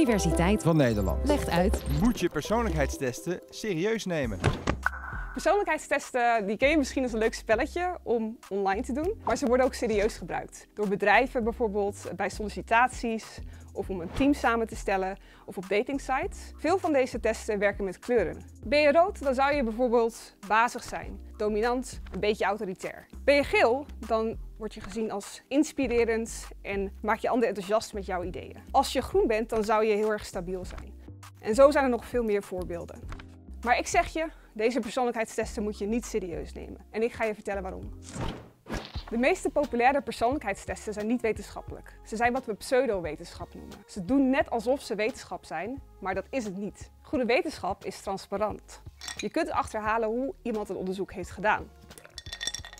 Universiteit van Nederland. legt uit. Moet je persoonlijkheidstesten serieus nemen? Persoonlijkheidstesten die ken je misschien als een leuk spelletje om online te doen, maar ze worden ook serieus gebruikt. Door bedrijven bijvoorbeeld bij sollicitaties of om een team samen te stellen of op datingsites. Veel van deze testen werken met kleuren. Ben je rood, dan zou je bijvoorbeeld bazig zijn, dominant, een beetje autoritair. Ben je geel, dan word je gezien als inspirerend en maak je anderen enthousiast met jouw ideeën. Als je groen bent, dan zou je heel erg stabiel zijn. En zo zijn er nog veel meer voorbeelden. Maar ik zeg je, deze persoonlijkheidstesten moet je niet serieus nemen. En ik ga je vertellen waarom. De meeste populaire persoonlijkheidstesten zijn niet wetenschappelijk. Ze zijn wat we pseudo-wetenschap noemen. Ze doen net alsof ze wetenschap zijn, maar dat is het niet. Goede wetenschap is transparant. Je kunt achterhalen hoe iemand een onderzoek heeft gedaan.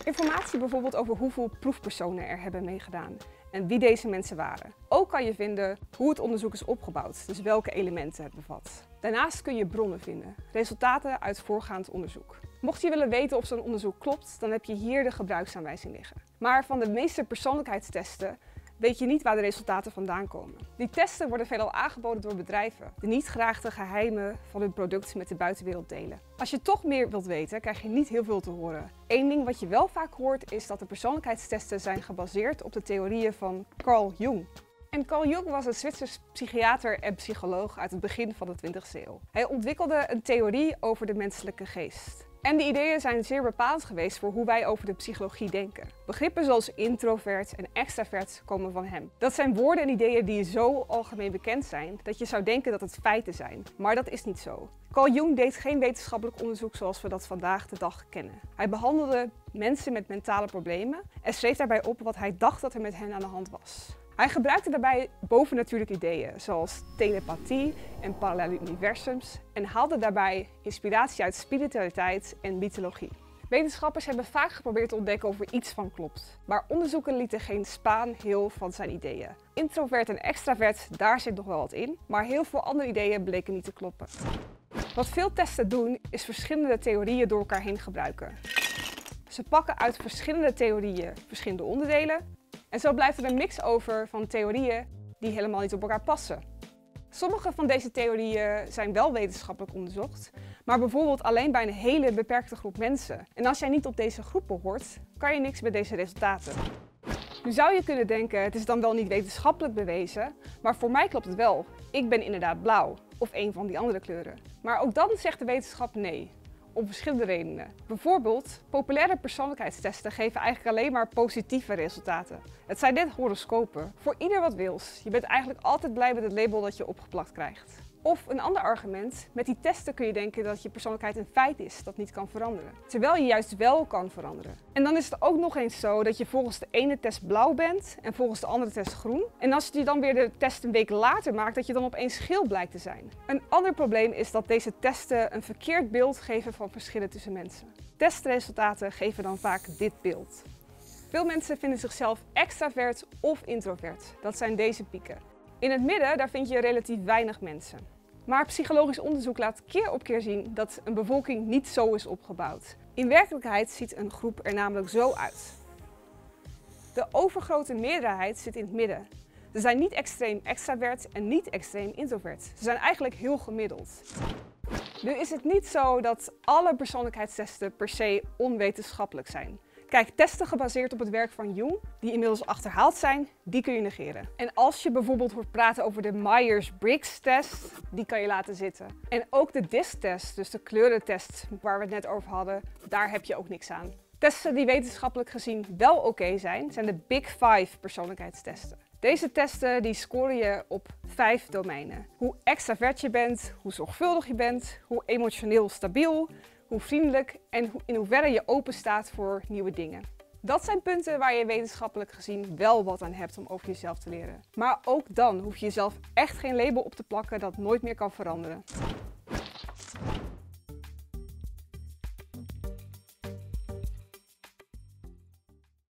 Informatie bijvoorbeeld over hoeveel proefpersonen er hebben meegedaan en wie deze mensen waren. Ook kan je vinden hoe het onderzoek is opgebouwd, dus welke elementen het bevat. Daarnaast kun je bronnen vinden, resultaten uit voorgaand onderzoek. Mocht je willen weten of zo'n onderzoek klopt, dan heb je hier de gebruiksaanwijzing liggen. Maar van de meeste persoonlijkheidstesten weet je niet waar de resultaten vandaan komen. Die testen worden veelal aangeboden door bedrijven die niet graag de geheimen van hun product met de buitenwereld delen. Als je toch meer wilt weten, krijg je niet heel veel te horen. Eén ding wat je wel vaak hoort is dat de persoonlijkheidstesten zijn gebaseerd op de theorieën van Carl Jung. En Carl Jung was een Zwitsers psychiater en psycholoog uit het begin van de 20e eeuw. Hij ontwikkelde een theorie over de menselijke geest. En die ideeën zijn zeer bepalend geweest voor hoe wij over de psychologie denken. Begrippen zoals introvert en extravert komen van hem. Dat zijn woorden en ideeën die zo algemeen bekend zijn dat je zou denken dat het feiten zijn. Maar dat is niet zo. Carl Jung deed geen wetenschappelijk onderzoek zoals we dat vandaag de dag kennen. Hij behandelde mensen met mentale problemen en schreef daarbij op wat hij dacht dat er met hen aan de hand was. Hij gebruikte daarbij bovennatuurlijke ideeën, zoals telepathie en parallele universums, en haalde daarbij inspiratie uit spiritualiteit en mythologie. Wetenschappers hebben vaak geprobeerd te ontdekken of er iets van klopt, maar onderzoeken lieten geen spaan heel van zijn ideeën. Introvert en extravert, daar zit nog wel wat in, maar heel veel andere ideeën bleken niet te kloppen. Wat veel testen doen, is verschillende theorieën door elkaar heen gebruiken. Ze pakken uit verschillende theorieën verschillende onderdelen en zo blijft er een mix over van theorieën die helemaal niet op elkaar passen. Sommige van deze theorieën zijn wel wetenschappelijk onderzocht, maar bijvoorbeeld alleen bij een hele beperkte groep mensen. En als jij niet op deze groep behoort, kan je niks met deze resultaten. Nu zou je kunnen denken, het is dan wel niet wetenschappelijk bewezen, maar voor mij klopt het wel. Ik ben inderdaad blauw, of een van die andere kleuren. Maar ook dan zegt de wetenschap nee om verschillende redenen. Bijvoorbeeld, populaire persoonlijkheidstesten geven eigenlijk alleen maar positieve resultaten. Het zijn net horoscopen. Voor ieder wat wils. Je bent eigenlijk altijd blij met het label dat je opgeplakt krijgt. Of een ander argument, met die testen kun je denken dat je persoonlijkheid een feit is dat niet kan veranderen. Terwijl je juist wel kan veranderen. En dan is het ook nog eens zo dat je volgens de ene test blauw bent en volgens de andere test groen. En als je dan weer de test een week later maakt, dat je dan opeens geel blijkt te zijn. Een ander probleem is dat deze testen een verkeerd beeld geven van verschillen tussen mensen. Testresultaten geven dan vaak dit beeld. Veel mensen vinden zichzelf extravert of introvert. Dat zijn deze pieken. In het midden daar vind je relatief weinig mensen. Maar psychologisch onderzoek laat keer op keer zien dat een bevolking niet zo is opgebouwd. In werkelijkheid ziet een groep er namelijk zo uit. De overgrote meerderheid zit in het midden. Ze zijn niet extreem extravert en niet extreem introvert. Ze zijn eigenlijk heel gemiddeld. Nu is het niet zo dat alle persoonlijkheidstesten per se onwetenschappelijk zijn. Kijk, testen gebaseerd op het werk van Jung, die inmiddels achterhaald zijn, die kun je negeren. En als je bijvoorbeeld hoort praten over de Myers-Briggs-test, die kan je laten zitten. En ook de DISC-test, dus de kleurentest waar we het net over hadden, daar heb je ook niks aan. Testen die wetenschappelijk gezien wel oké zijn, zijn de Big Five persoonlijkheidstesten. Deze testen die scoren je op vijf domeinen. Hoe extravert je bent, hoe zorgvuldig je bent, hoe emotioneel stabiel, hoe vriendelijk en in hoeverre je open staat voor nieuwe dingen. Dat zijn punten waar je wetenschappelijk gezien wel wat aan hebt om over jezelf te leren. Maar ook dan hoef je jezelf echt geen label op te plakken dat nooit meer kan veranderen.